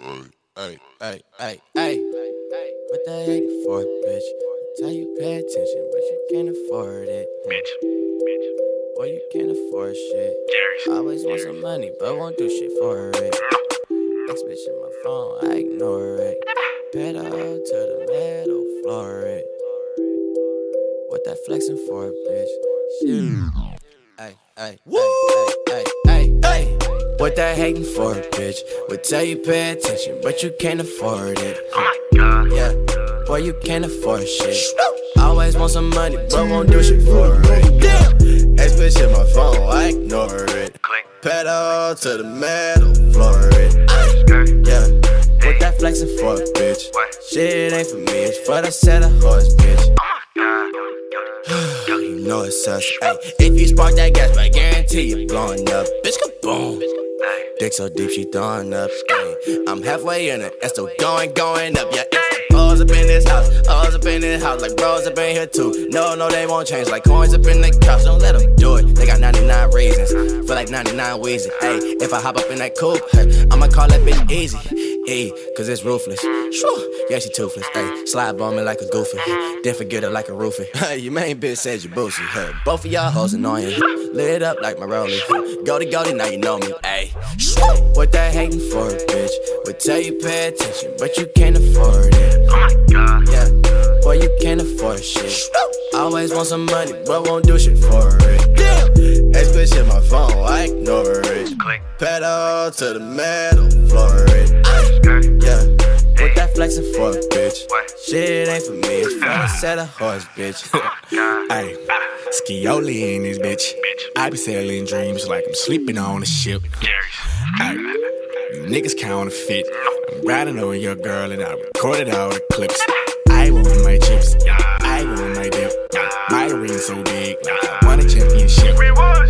Hey, hey, hey, hey. What the heck for, bitch? Tell you pay attention, but you can't afford it. Bitch. Bitch. Boy, you can't afford shit. Jerry's. Always want some money, but won't do shit for it. Next bitch in my phone, I ignore it. Pedal to the metal floor it. What that flexing for, bitch? Shit. Hey, hey, hey, hey, hey, hey. What that hating for, a bitch? Would tell you pay attention, but you can't afford it. Oh my god. Yeah, boy, you can't afford shit. Always want some money, but won't do shit for it. Damn, X bitch in my phone, I ignore it. Pedal to the metal floor it. Yeah, what that flexing for, bitch? Shit ain't for me, it's for the set of horse, bitch. Oh. You know it's us. If you spark that gas, I guarantee you're blowing up. Bitch, kaboom. Dick so deep, she throwing up. Ay, I'm halfway in it, and still going, going up. Yeah, it's hoes up in this house, hoes up in this house, like bros up in here too. No, no, they won't change, like coins up in the couch. Don't let them do it. They got 99 reasons, feel like 99 Weezy. Hey, if I hop up in that coupe, I'ma call that bitch easy. E, cause it's ruthless. Yeah, she toothless. Hey, slide on me like a goofy. Then forget her like a roofie. Your main bitch says you boozy. Hey, both of y'all hoes annoying. Lit up like my rollie. Go to go now you know me. Hey, what that hating for, bitch? Would tell you pay attention, but you can't afford it. Oh my god. Yeah, boy, you can't afford shit. Always want some money, but won't do shit for it. Damn, X bitch in my phone, I ignore it. Click. Pedal to the metal floor it. Yeah, what that flexing for, bitch? What? Shit ain't for me, it's for a ah. set of horse, bitch. God. Ay, Scioli in this bitch. I be selling dreams like I'm sleeping on a ship. Jerry's. Ay, you niggas counterfeit. I'm riding on your girl and I recorded all the clips. I want my chips. I want my dip. My ring so big, like I won a championship.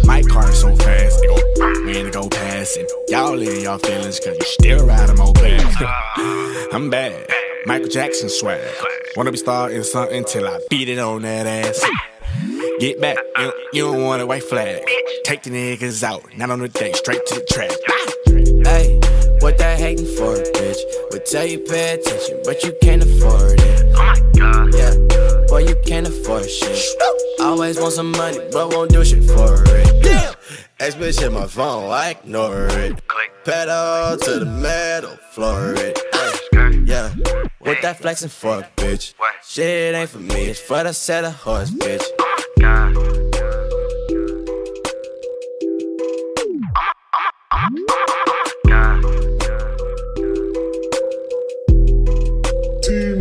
My car so fast, it go man to go past and y'all in y'all feelings cause you still riding more bad. I'm bad. Michael Jackson swag. Wanna be starting something till I beat it on that ass. Get back, you, don't- you don't want a white flag. Take the niggas out, not on the day, straight to the trap. Hey, what that hating for, bitch? Would tell you pay attention, but you can't afford it. Oh my god. Yeah, boy, you can't afford shit. Always want some money, but won't do shit for it. Damn, X bitch in my phone, I ignore it pedal to the metal floor it. Yeah, With that flexin', fuck, bitch? Shit ain't for me, it's for the set of horse, bitch. Team